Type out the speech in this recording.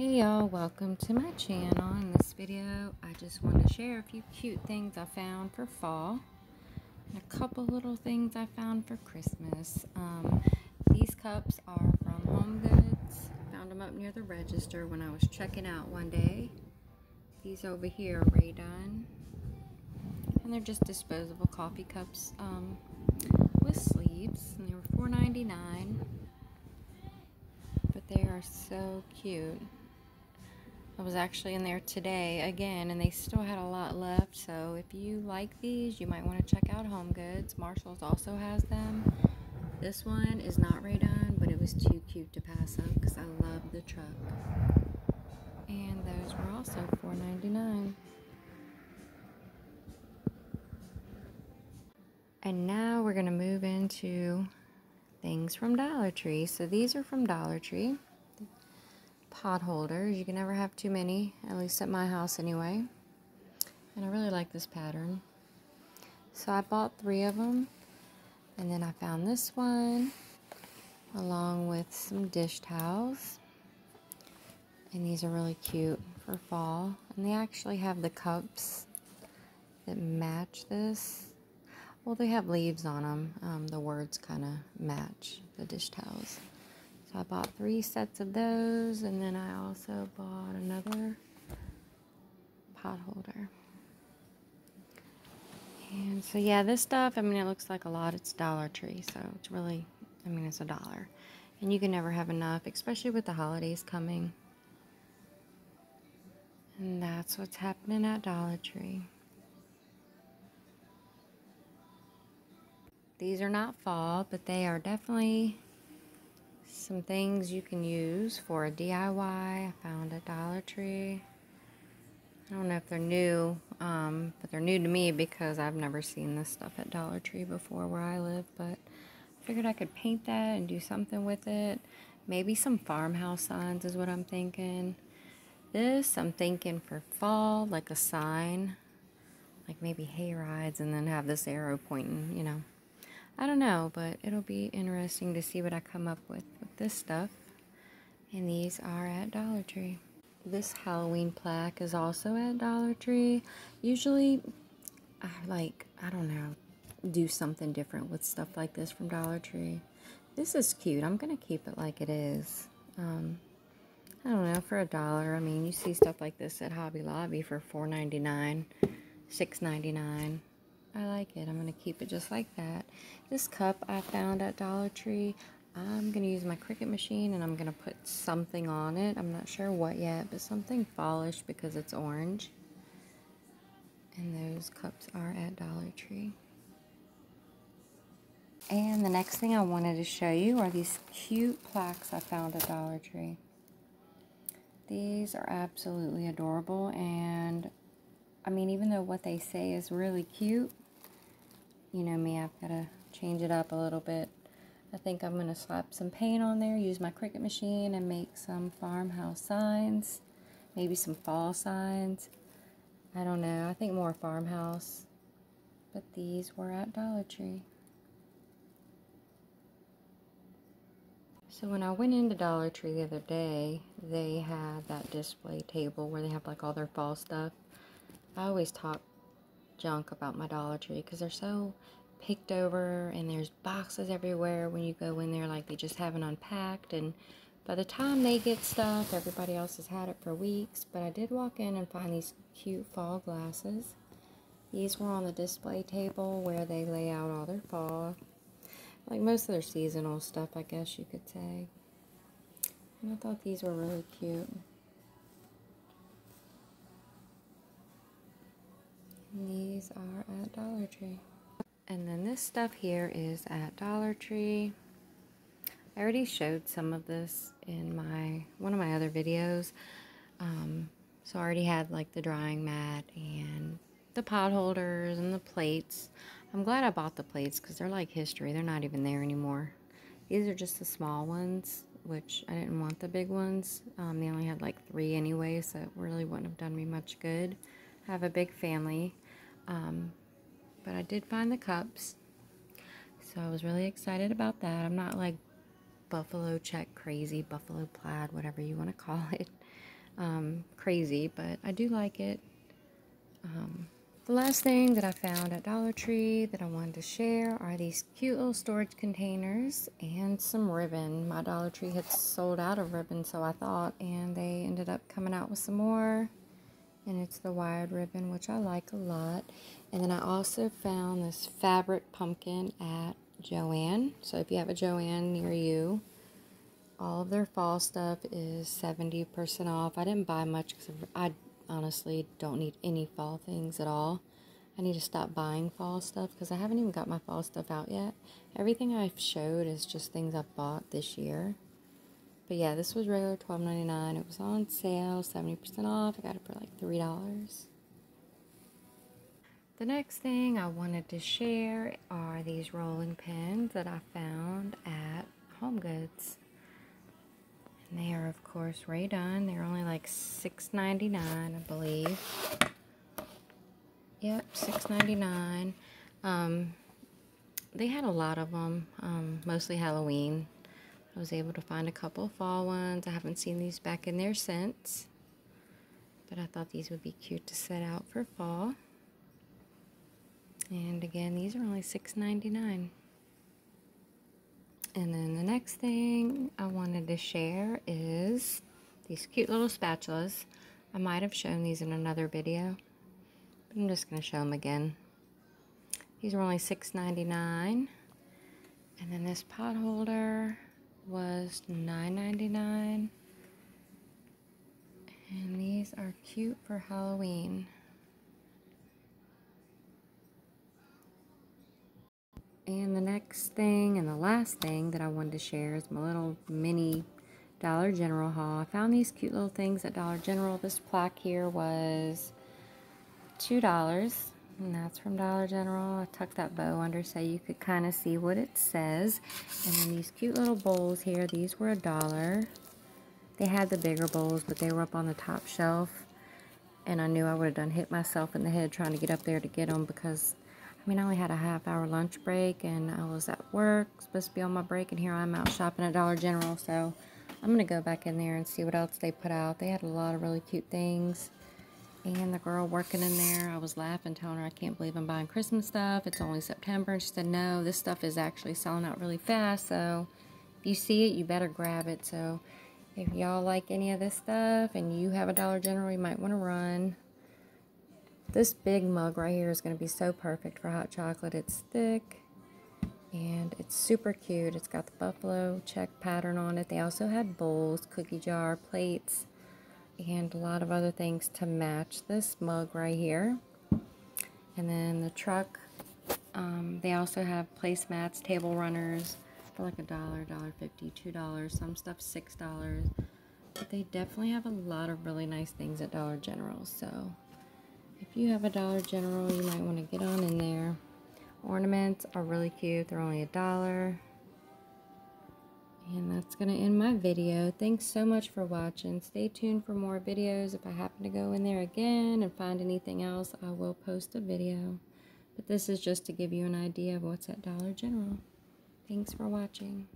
Hey y'all, welcome to my channel. In this video, I just want to share a few cute things I found for fall. And a couple little things I found for Christmas. Um, these cups are from Home Goods. Found them up near the register when I was checking out one day. These over here are Rae Dunn. And they're just disposable coffee cups um, with sleeves. And they were $4.99 but they are so cute. I was actually in there today again and they still had a lot left so if you like these you might want to check out Home Goods. Marshalls also has them. This one is not Rae Dunn but it was too cute to pass up because I love the truck. And those were also $4.99. And now we're going to move into things from Dollar Tree. So these are from Dollar Tree pot holders. You can never have too many, at least at my house anyway. And I really like this pattern. So I bought three of them. And then I found this one along with some dish towels. And these are really cute for fall. And they actually have the cups that match this. Well, they have leaves on them. Um, the words kind of match the dish towels. So I bought three sets of those, and then I also bought another pot holder. And so yeah, this stuff, I mean, it looks like a lot. It's Dollar Tree, so it's really, I mean, it's a dollar. And you can never have enough, especially with the holidays coming. And that's what's happening at Dollar Tree. These are not fall, but they are definitely some things you can use for a DIY. I found at Dollar Tree. I don't know if they're new, um, but they're new to me because I've never seen this stuff at Dollar Tree before where I live. But I figured I could paint that and do something with it. Maybe some farmhouse signs is what I'm thinking. This I'm thinking for fall, like a sign, like maybe hay rides, and then have this arrow pointing, you know. I don't know, but it'll be interesting to see what I come up with with this stuff. And these are at Dollar Tree. This Halloween plaque is also at Dollar Tree. Usually, I like, I don't know, do something different with stuff like this from Dollar Tree. This is cute. I'm going to keep it like it is. Um, I don't know, for a dollar. I mean, you see stuff like this at Hobby Lobby for $4.99, $6.99. I like it. I'm going to keep it just like that. This cup I found at Dollar Tree. I'm going to use my Cricut machine and I'm going to put something on it. I'm not sure what yet, but something fallish because it's orange. And those cups are at Dollar Tree. And the next thing I wanted to show you are these cute plaques I found at Dollar Tree. These are absolutely adorable and I mean even though what they say is really cute, you know me, I've got to change it up a little bit. I think I'm going to slap some paint on there, use my Cricut machine, and make some farmhouse signs. Maybe some fall signs. I don't know. I think more farmhouse. But these were at Dollar Tree. So when I went into Dollar Tree the other day, they had that display table where they have like all their fall stuff. I always talk junk about my Dollar Tree because they're so picked over and there's boxes everywhere when you go in there like they just haven't unpacked. And by the time they get stuff everybody else has had it for weeks. But I did walk in and find these cute fall glasses. These were on the display table where they lay out all their fall like most of their seasonal stuff I guess you could say. And I thought these were really cute these are at Dollar Tree. And then this stuff here is at Dollar Tree. I already showed some of this in my one of my other videos. Um, so I already had like the drying mat and the pot holders and the plates. I'm glad I bought the plates because they're like history. They're not even there anymore. These are just the small ones, which I didn't want the big ones. Um, they only had like three anyway, so it really wouldn't have done me much good. I have a big family. Um, but I did find the cups. So I was really excited about that. I'm not like buffalo check crazy, buffalo plaid, whatever you want to call it. Um, crazy, but I do like it. Um, the last thing that I found at Dollar Tree that I wanted to share are these cute little storage containers and some ribbon. My Dollar Tree had sold out of ribbon, so I thought, and they ended up coming out with some more. And it's the wired ribbon, which I like a lot. And then I also found this fabric pumpkin at Joann. So if you have a Joann near you, all of their fall stuff is 70% off. I didn't buy much because I honestly don't need any fall things at all. I need to stop buying fall stuff because I haven't even got my fall stuff out yet. Everything I've showed is just things I've bought this year. But yeah, this was regular $12.99. It was on sale, 70% off. I got it for like $3. The next thing I wanted to share are these rolling pins that I found at Home Goods. And they are, of course, Rae Dunn. They're only like $6.99, I believe. Yep, $6.99. Um, they had a lot of them, um, mostly Halloween. I was able to find a couple fall ones. I haven't seen these back in there since. But I thought these would be cute to set out for fall. And again, these are only $6.99. And then the next thing I wanted to share is these cute little spatulas. I might have shown these in another video, but I'm just going to show them again. These are only $6.99. And then this pot holder was $9.99. And these are cute for Halloween. And the next thing and the last thing that I wanted to share is my little mini Dollar General haul. I found these cute little things at Dollar General. This plaque here was $2 and that's from Dollar General. I tucked that bow under so you could kind of see what it says. And then these cute little bowls here, these were a dollar. They had the bigger bowls, but they were up on the top shelf. And I knew I would have done hit myself in the head trying to get up there to get them because I mean, I only had a half hour lunch break and I was at work, supposed to be on my break, and here I'm out shopping at Dollar General. So I'm going to go back in there and see what else they put out. They had a lot of really cute things. And the girl working in there, I was laughing, telling her, I can't believe I'm buying Christmas stuff. It's only September. And she said, no, this stuff is actually selling out really fast. So if you see it, you better grab it. So if y'all like any of this stuff and you have a Dollar General, you might want to run. This big mug right here is going to be so perfect for hot chocolate. It's thick and it's super cute. It's got the buffalo check pattern on it. They also had bowls, cookie jar, plates, and a lot of other things to match this mug right here. And then the truck, um, they also have placemats, table runners for like a dollar, dollar fifty, two dollars. Some stuff six dollars. But they definitely have a lot of really nice things at Dollar General. So if you have a Dollar General, you might want to get on in there. Ornaments are really cute. They're only a dollar. That's going to end my video. Thanks so much for watching. Stay tuned for more videos. If I happen to go in there again and find anything else, I will post a video. But this is just to give you an idea of what's at Dollar General. Thanks for watching.